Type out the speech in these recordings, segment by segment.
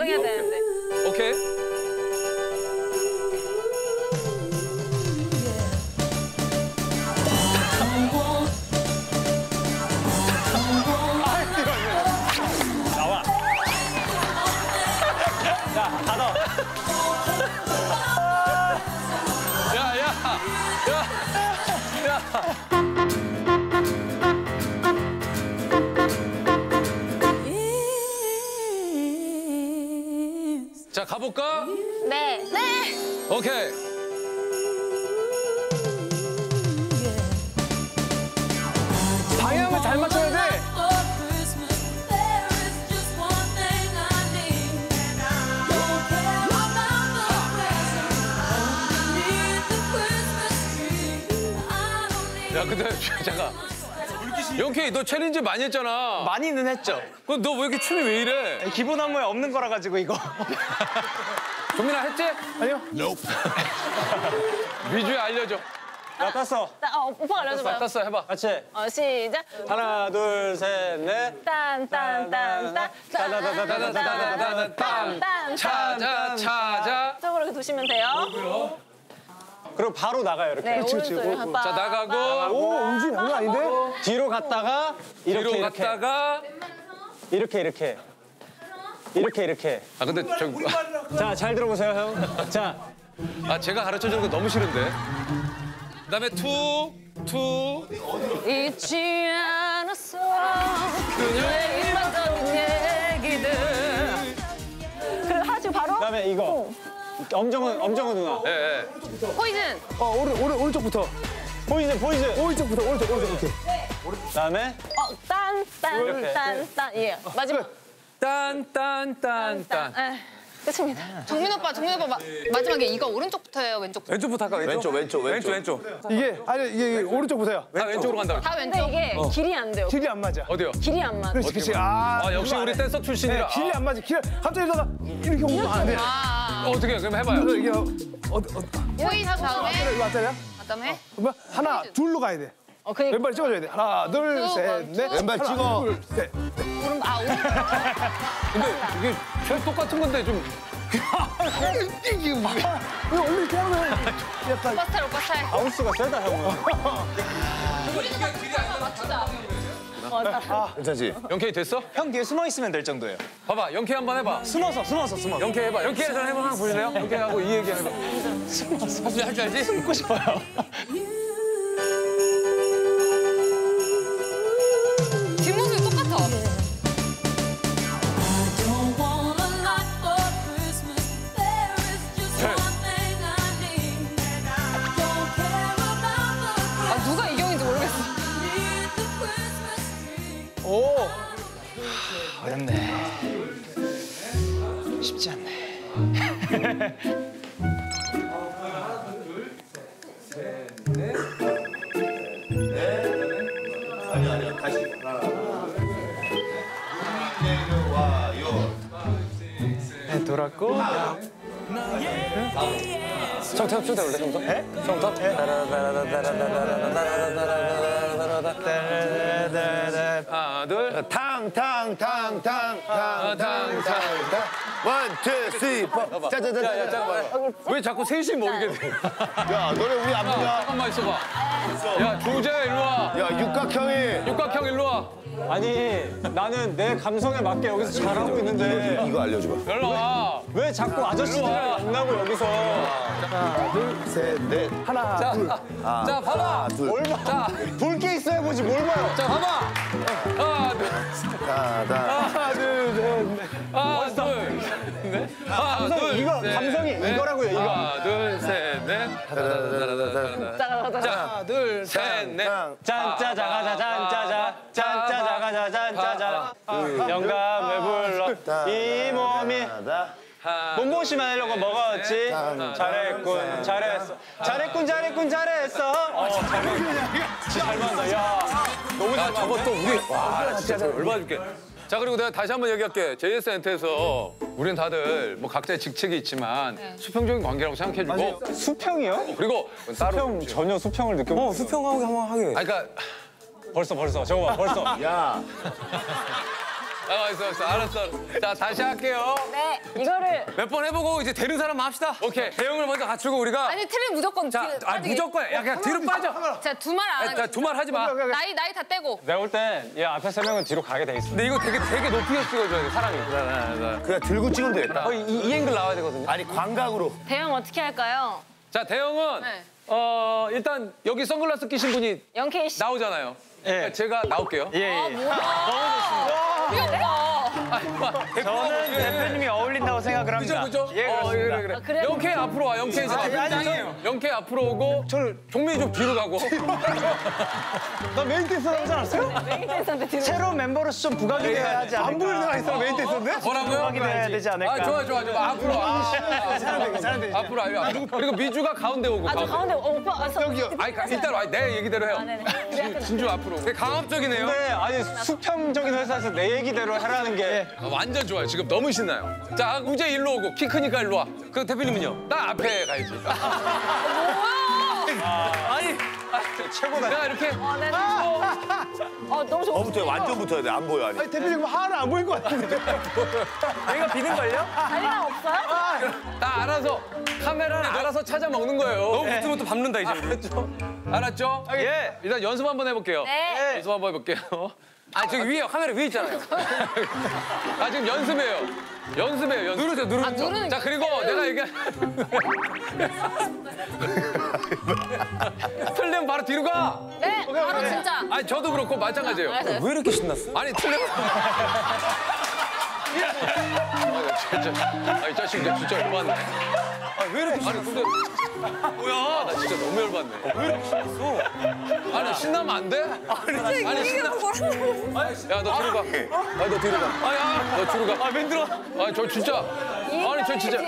정정해야 되 가볼까? 네. 네. 오케이. 방향을 잘 맞춰야 돼. 야, 근데 잠깐. 영케이, 너 챌린지 많이 했잖아. 많이는 했죠. 그럼 너 왜 이렇게 춤이 왜 이래? 기본 안무에 없는 거라 가지고 이거. 종민아 했지? 아니요. 위주에 알려줘. 나 땄어. 나, 어, 오빠 알려줘봐요. 땄어, 해봐. 같이. 어, 시작. 하나, 둘, 셋, 넷. 딴딴딴딴 딴딴딴딴 찾아, 찾아. 쪽으로 이렇게 두시면 돼요. 그리고 바로 나가요, 이렇게. 네, 오른쪽. 자, 나가고. 오, 움직임 장난 아닌데? 뒤로 갔다가 이렇게 뒤로 이렇게 갔다가. 이렇게 이렇게 이렇게 이렇게 아, 근데 저, 자 잘 들어보세요 형. 자 아, 제가 가르쳐 주는 거 너무 싫은데. 그 다음에 two, two. 잊지 않았어 그녀의 일반적인 얘기들 그래 하지 바로 그다음에 이거 엄정화 엄정화 누나 예, 예. poison 어, 오른, 오른, 오른쪽부터. poison poison 오른쪽부터, 오른쪽, 오른쪽, 이렇게. 그다음에 어, 어딴딴딴딴 예 마지막 딴, 딴, 딴, 딴. 에 끝입니다 정민 오빠, 정민 오빠 마, 마지막에 이거 오른쪽부터 해요, 왼쪽부터? 왼쪽부터 할까? 왼쪽, 왼쪽, 왼쪽. 왼쪽, 이게, 아니, 이게 오른쪽 보세요. 다 왼쪽으로 간다. 다 왼쪽. 이게 길이 안 돼요 길이 안 맞아. 어디요? 길이 안 맞아 그렇지, 그렇지. 아, 아, 역시 우리 해. 댄서 출신이라. 네, 길이 안 맞아. 길이 갑자기 이러다가 이렇게 오면 안 돼. 아, 아, 어떻게 해? 그럼 해봐요. 이게 어, 어, 어, poison 다음에, 이거 맞잖아요? 그다음에 그러면 하나, 둘로 가야 돼. 어 그니까 왼발 찍어줘야 돼. 하나, 둘, 쭉, 셋, 넷. 쭉. 왼발 하나, 찍어. 둘, 셋. 오른, 아, 오른. 근데 이게 제 똑같은 건데 좀. 이게 뭐야? 이거 원래 이렇게 하면 약간 오빠 스타일, 오빠 스타일. 아웃수가 세다 형은 괜찮지? 영케이 됐어? 형 뒤에 숨어 있으면 될 정도예요 봐봐, 영케이 한번 해봐. 숨어서 숨어서 숨어서 영케이 해봐. 영케이 해서 해봐. 하나 보실래요? 영케이 하고 이 얘기 해봐. 할줄 할줄 알지? 숨고 싶어요 오. 어렵네. 쉽지 않네. 네, 돌았고 처음부터 처음부터 원래 처음부터? 해? 처음부터? 하나, 둘. 탕 탕 탕 탕 탕 탕 탕 one two three four 짜자자자 야, 야, 잠깐만. 왜 자꾸 셋이 모이게 돼? 야 너네 우리 안 야, 보냐 잠깐만 있어봐. 야, 조재 일로 와. 야 육각형이 육각형 일로 와. 아니 나는 내 감성에 맞게 여기서 잘하고 있는데 이거 알려줘봐 일로 와. 왜 자꾸 아저씨들을 만나고 여기서 셋넷 하나, 자, 둘. 자, 봐봐. 둘 자, 볼 게 있어 해보지 뭘 봐요 자, 봐봐. 하나, 둘, 다다 하나, 둘, 감성, 둘, 이거, 셋, 감성이 넷. 이거라고요, 이거. 하나, 둘, 셋, 넷. 자, 하나, 둘, 셋, 넷. 짠짜자가자 짠짜자 짠짜자가자 짠짜자 영감을 불러 이 몸이 몸보심만 하려고 먹었지 잘했군 잘했어 잘했군 잘했군 잘했어 어 진짜 잘 만다 야 너무 야, 잘 저거 또 우리 와, 나 진짜 얼마 줄게. 자, 그리고 내가 다시 한번 얘기할게. JS 엔터에서 우린 다들 뭐 각자의 직책이 있지만 수평적인 관계라고 생각해주고 수평이요? 그리고 따로 수평 전혀 수평을 느껴 어 수평하고 한번 하게. 아니, 그러니까 벌써 벌써. 저거 봐 벌써. 야 아, 있어, 있어. 알았어. 자, 다시 할게요. 네, 이거를 몇 번 해보고 이제 되는 사람만 합시다. 오케이. 대형을 먼저 갖추고 우리가 아니 틀리면 무조건 자, 아. 무조건 야 그냥 뒤로 빠져. 자, 두 말안 자, 하게. 두말 하지 마. 나이 나이 다 떼고. 내가 볼 땐 얘 앞에 세 명은 뒤로 가게 돼 있어. 근데 이거 되게 되게 높이서 찍어줘야 돼 사람이. 그냥 들고 찍으면 되겠다. 거의 이, 이 앵글 나와야 되거든요. 아니 광각으로. 대형 어떻게 할까요? 자, 대형은 네. 어, 일단 여기 선글라스 끼신 분이 영케이 씨. 나오잖아요. 그러니까 제가 나올게요. 예, 예. 저는 대표님이 어울린다고 생각을 그죠, 합니다. 그죠? 예, 어, 그렇습니다. 그래, 그래. 아, 그래요? 영케 앞으로 와, 영케 이제 대표님이에요. 영케 앞으로 오고, 저를 종민이 좀 뒤로 가고. 너 메인 댄서 하지 않았어요? 메인 뒤로. 새로운 멤버로서 좀 부각이 돼야 하지 않을까? 안 보이는 데가 있어, 메인 댄서인데? 뭐라고요? 부각이 돼야 되지 않을까? 아, 좋아, 좋아, 좋아. 앞으로 와. 앞으로 와. 앞으로. 그리고 미주가 가운데 오고. 아, 저 가운데 어, 오빠. 아, 저, 여기요. 아니, 가- 일단 와. 내 얘기대로 해요. 아, 네네. 진주 앞으로. 되게 강압적이네요. 근데 아니 수평적인 회사에서 내 얘기대로 하라는 게 아, 완전 좋아요. 지금 너무 신나요. 자, 우재 일로 오고, 키 크니까 일로 와. 그 대표님은요? 나 앞에 가야지. 아니 최고다. 야, 이렇게. 아, 네 네. 어, 너무 좋아. 어 붙어요. 완전 붙어야 돼. 안 보여 아니. 대표님 하나 안 보일 것 같은데. 얘가 비는 걸요? 달리랑 없어요? 다 알아서, 카메라는 알아서 찾아 먹는 거예요. 너무 붙으면 또 밟는다 이제. 알았죠? 알았죠? 예. 일단 연습 한번 해볼게요. 네. 연습 한번 해볼게요. 아 저기 위에 카메라 위에 있잖아요. 아, 지금 연습해요. 연습해요, 연습. 누르세요 누르. 아, 누르는 자, 그리고 내가 얘기한. 틀리면 바로 뒤로 가. 네, 바로 진짜. 아니, 저도 그렇고 마찬가지예요. 왜 이렇게 신났어? 아니, 틀리면. 아, 진짜. 아니, 자식 이제 진짜 열받네. 아, 왜 이렇게 아니, 근데. 뭐야? 나 진짜 너무 열받네. 왜 이렇게 신났어? 아니, 신나면 안 돼? 아니, 아니 신나. 야, 너 뒤로 가. 아니, 너 뒤로 가. 아, 야. 너 뒤로 가. 아, 맨들어. 아니, 저 진짜. 아니, 저 진짜.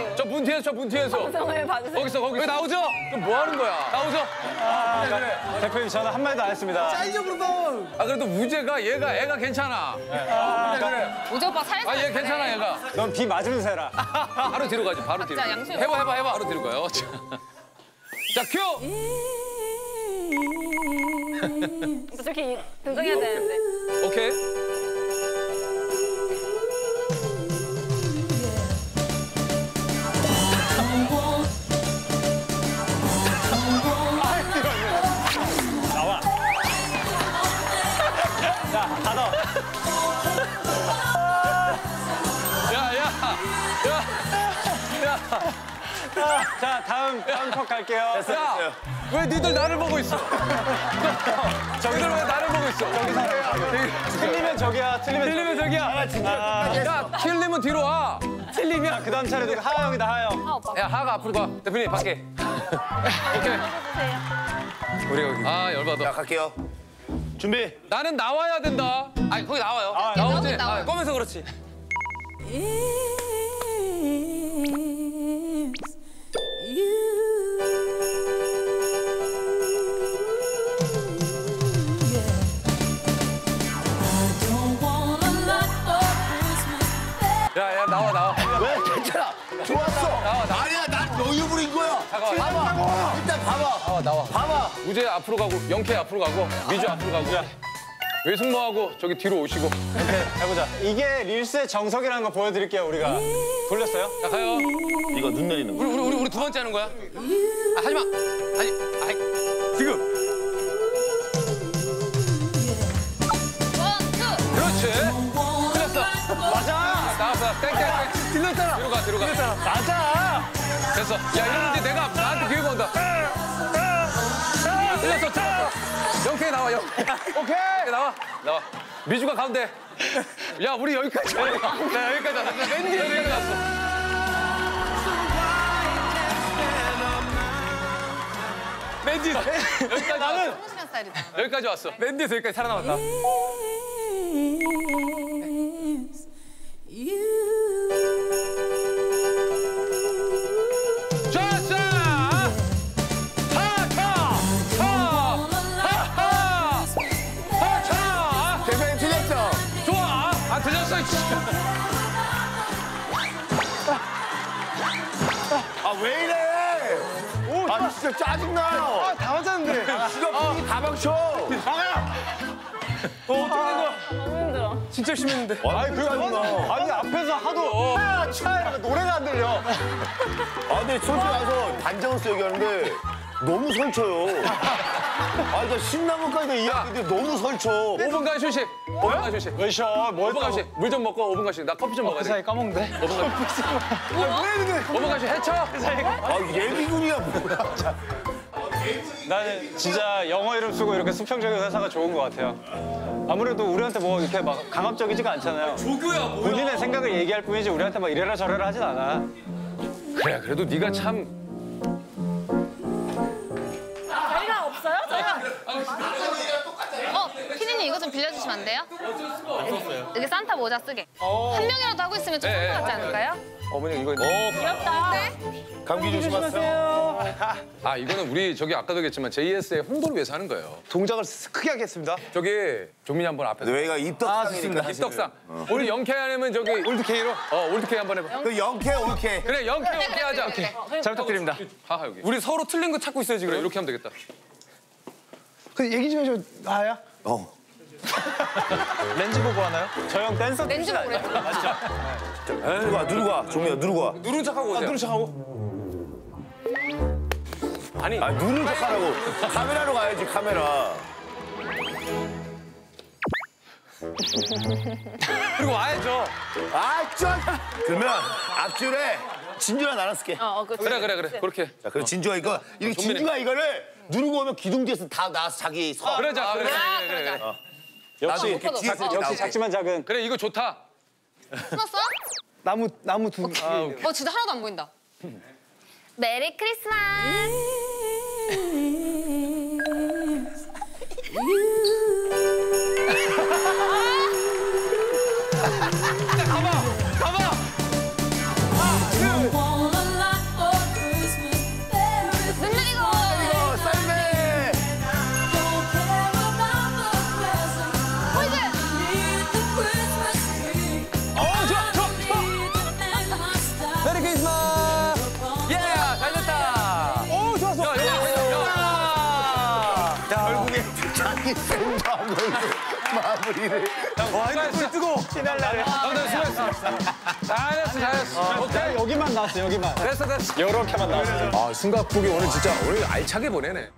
뒤에서 추는 이유. 저문 뒤에서, 저 문 뒤에서. 방송을 봐주세요. 거기서, 거기. 왜 나오죠? 그럼 뭐 하는 거야? 나오죠? 대표님 저는 한 마디도 안 했습니다. 아, 그래도 우재가 얘가, 애가 괜찮아. 그래, 그래. 우재 오빠 살살. 아, 얘 괜찮아, 얘가. 넌 비 맞으면서 해라. 바로 뒤로 가지, 바로 뒤로. 양심. 해봐, 해봐, 해봐. 바로 뒤로 가요. 자, 자, 큐! 저렇게 등장해야 되는데. 오케이. 다음 다음 컷 갈게요. 야, 왜 니들 나를 보고 있어? 저기들 왜 나를 보고 있어? 틀리면 저기야, 틀리면 틀리면 저기야. 야, 틀리면 뒤로 와. 틀리면 그 다음 차례도 하하 형이다, 하하 형. 아, 오빠. 야, 하가 앞으로 가. 대표님 밖에. 오케이. 해주세요. 우리 여기. 아, 열받아. 자 갈게요. 준비. 나는 나와야 된다. 아니 거기 나와요. 아, 나오지? 나와요. 아, 꺼면서 그렇지. 나와, 나와. 봐봐. 우재 앞으로 가고, 영케 앞으로 가고, 미주 앞으로 가고. 외숙모하고 저기 뒤로 오시고. 해보자. 이게 릴스의 정석이라는 거 보여드릴게요, 우리가. 돌렸어요? 자, 가요. 이거 눈 내리는 거. 우리 우리 우리, 우리 두 번째 하는 거야? 아, 하지 마. 아니, 아이. 지금. 그렇지. 틀렸어. 맞아! 나왔어. 땡땡땡. 틀렸잖아. 뒤로 가, 뒤로 가. 맞아! 됐어. 야, 이러는데 내가 틀렸어, 틀렸어. 영케 나와, 영. 오케이. 나와, 나와. 미주가 가운데. 야, 우리 여기까지. 나 여기까지 왔어. 맨 뒤에 여기까지 왔어. 맨 뒤에 여기까지 나는. 여기까지 왔어. 맨 뒤에서 여기까지 살아남았다. 짜 짜증나요. 다 맞았는데. 지가 분위기 다 망쳐. 너무 힘들어. 진짜 심했는데. 아니 그 짜증나. 아니 앞에서 하도 차, 차 이러니까 노래가 안 들려. 아 근데 솔직히 와서 반장으로서 얘기하는데 너무 설쳐요. 아 이거 신나무까지 이야기인데 너무 설쳐. 5분간 휴식. 5분간 휴식. 왜 쉬어? 뭘 5분간 휴식. 물좀 먹고 5분간 휴식. 나 커피 좀 먹어야 그 사이 돼. 까먹는데? 5분간 휴식. 해쳐. 아 예비군이야 뭐야. 나는 진짜 영어 이름 쓰고 이렇게 수평적인 회사가 좋은 것 같아요. 아무래도 우리한테 뭐 이렇게 막 강압적이지가 않잖아요. 조교야 뭐야. 본인의 생각을 얘기할 뿐이지 우리한테 막 이래라 저래라 하진 않아. 그래 그래도 네가 참. 어, 피디님 이거 좀 빌려주시면 안 돼요? 여기 산타 모자 쓰게. 한 명이라도 하고 있으면 좀 네, 성공 같지 네. 않을까요? 어머니 이거. 어. 귀엽다. 감기 조심하세요. 아 이거는 우리 저기 아까도 얘기했지만 JS의 홍보를 위해서 하는 거예요. 동작을 크게 하겠습니다. 저기 조민이 한번 앞에서. 저희가 입덕상이니까. 입덕상. 우리 영케 하려면 저기 올드케이로? 어 올드케이 한번 해봐. 그 영케 올케. 그래 영케 오케이 하자. 잘 부탁드립니다. 하하 여기. 우리 서로 틀린 거 찾고 있어요 지금. 그래 이렇게 하면 되겠다. 그 얘기 좀 해줘. 나야? 어. 렌즈 보고 하나요? 저 형 댄서 렌즈 보고 그랬죠. 누르고 와 누르고 와 종민아 누르고 와. 누른 척하고 오세요. 누른 척하고. 아니 아 누르는 척 하라고. 카메라로 가야지 카메라. 그리고 와야죠. 아 짠. 그러면 앞줄에 진주가 나눠 쓸게. 어, 그 그래 그래 그래 그렇게. 자, 그럼 진주가 이거 이렇게 종민이. 진주가 이거를 누르고 오면 기둥 뒤에서 다 나와서 자기 서. 그러자 그래 그래 아, 그래 그래. 그러자. 나 어, 뒤에서 이렇게 역시. 작지만 작은. 그래 이거 좋다. 신었어? 나무 나무 두 개. 어, 진짜 하나도 안 보인다. 메리 크리스마스. 메리 크리스마스. 예 잘됐다. 오 좋았어. 야 야, 야. 결국에 자기 생방을 마무리를. 수고했어. 뜨고. 피날라를. 아, 네, 수고했어. 잘했어 잘했어. 오케이. 여기만 나왔어 여기만. 됐어 됐어. 이렇게만 나왔어. 아, 숨가쁘기 오늘 진짜 오늘 알차게 보내네.